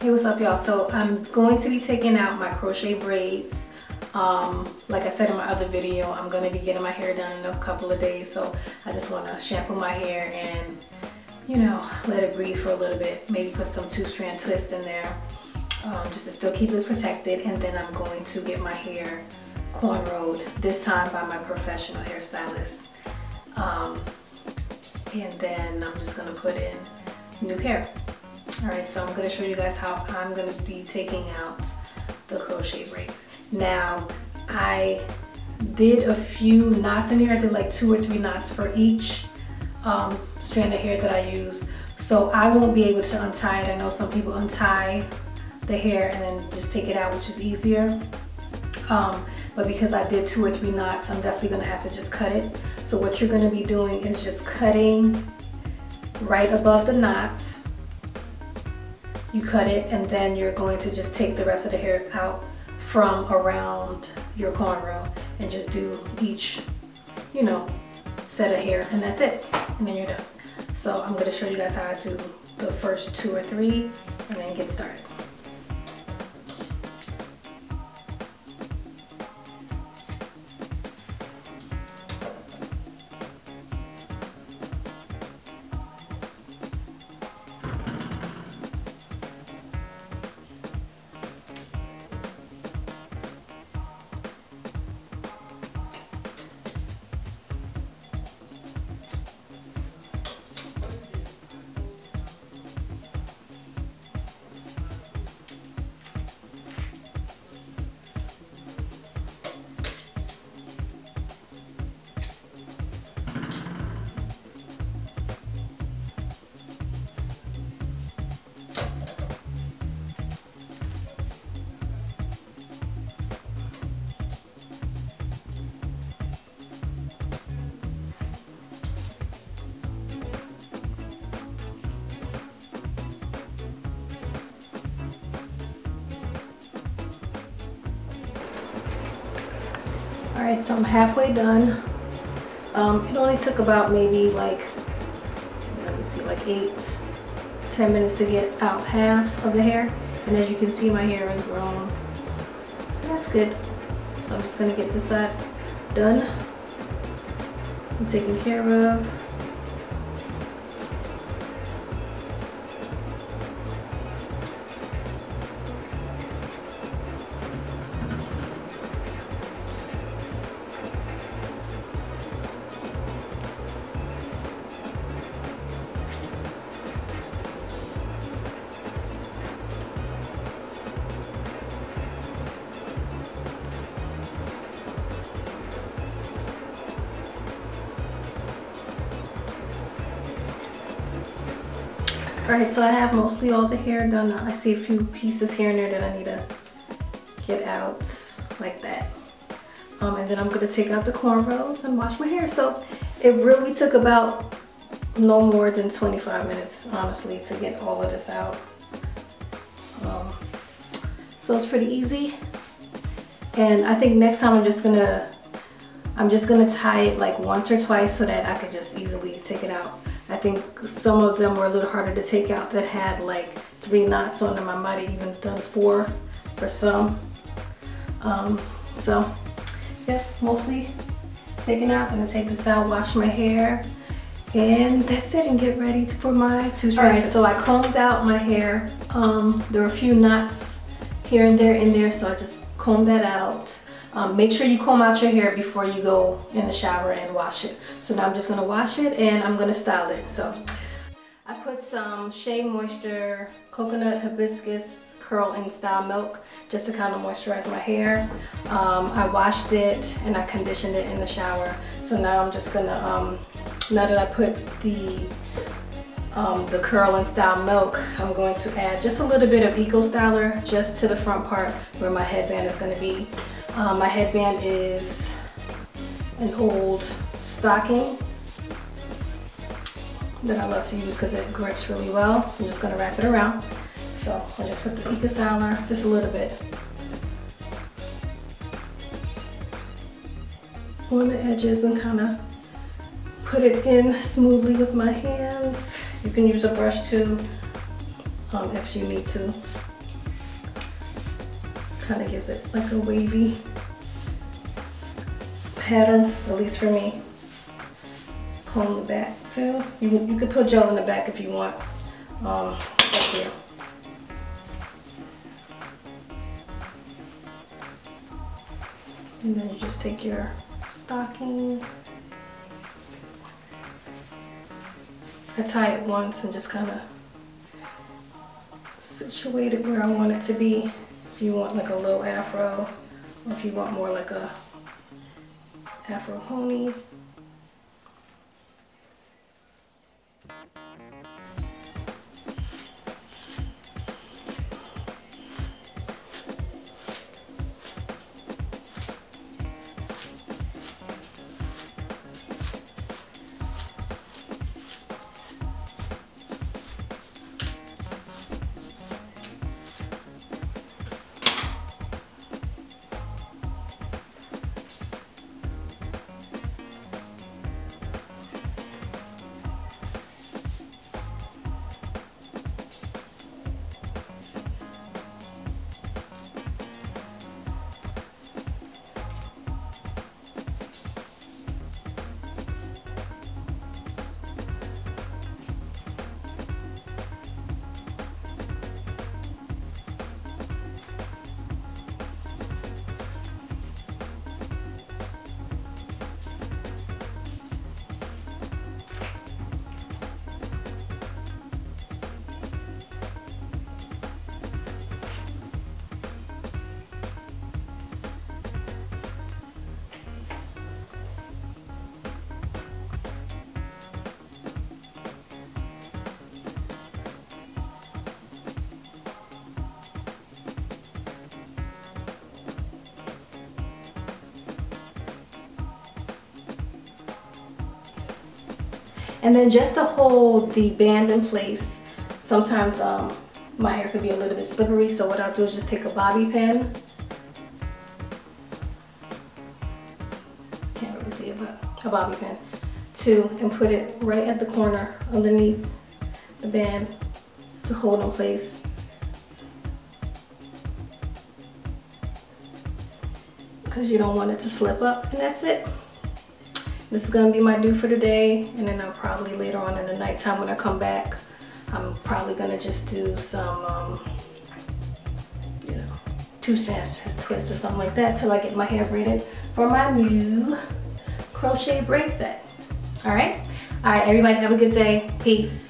Hey, what's up y'all? So I'm going to be taking out my crochet braids. Um, like I said in my other video, I'm going to be getting my hair done in a couple of days. So I just want to shampoo my hair and, you know, let it breathe for a little bit. Maybe put some two strand twist in there um, just to still keep it protected. And then I'm going to get my hair cornrowed, this time by my professional hairstylist. Um, and then I'm just going to put in new hair. All right, so I'm gonna show you guys how I'm gonna be taking out the crochet braids. Now, I did a few knots in here. I did like two or three knots for each um, strand of hair that I use. So I won't be able to untie it. I know some people untie the hair and then just take it out, which is easier. Um, but because I did two or three knots, I'm definitely gonna have to just cut it. So what you're gonna be doing is just cutting right above the knots you cut it and then you're going to just take the rest of the hair out from around your cornrow and just do each, you know, set of hair and that's it. And then you're done. So I'm gonna show you guys how I do the first two or three and then get started. All right, so I'm halfway done. Um, it only took about maybe like, let me see, like eight, ten minutes to get out half of the hair. And as you can see, my hair has grown. So that's good. So I'm just gonna get this side done and taken care of. All right, so I have mostly all the hair done. I see a few pieces here and there that I need to get out like that. Um, and then I'm gonna take out the cornrows and wash my hair. So it really took about no more than 25 minutes, honestly, to get all of this out. Um, so it's pretty easy. And I think next time I'm just gonna, I'm just gonna tie it like once or twice so that I could just easily take it out. I think some of them were a little harder to take out that had like three knots on them. I might have even done four for some. Um, so yeah, mostly taken out. I'm gonna take this out, wash my hair, and that's it and get ready for my two strands. All right, so I combed out my hair. Um, there were a few knots here and there in there, so I just combed that out. Um, make sure you comb out your hair before you go in the shower and wash it. So now I'm just gonna wash it and I'm gonna style it. So I put some Shea Moisture Coconut Hibiscus Curl and Style Milk just to kind of moisturize my hair. Um, I washed it and I conditioned it in the shower. So now I'm just gonna, um, now that I put the um, the curl and style milk, I'm going to add just a little bit of Eco Styler just to the front part where my headband is going to be. Um, my headband is an old stocking that I love to use because it grips really well. I'm just going to wrap it around. So I just put the Eco Styler just a little bit on the edges and kind of put it in smoothly with my hands. You can use a brush too um, if you need to. Kind of gives it like a wavy pattern, at least for me. Comb the back too. You, you could put gel in the back if you want. Um. And then you just take your stocking. I tie it once and just kind of situate it where I want it to be. If you want like a low afro, or if you want more like a afro pony. And then just to hold the band in place, sometimes um, my hair could be a little bit slippery. So what I'll do is just take a bobby pin. Can't really see it, but a bobby pin. Two, and put it right at the corner underneath the band to hold in place. Because you don't want it to slip up and that's it. This is gonna be my do for today, and then I'll probably later on in the nighttime when I come back, I'm probably gonna just do some, um, you know, two strands twist or something like that till I get my hair braided for my new crochet braid set. All right? All right, everybody have a good day. Peace.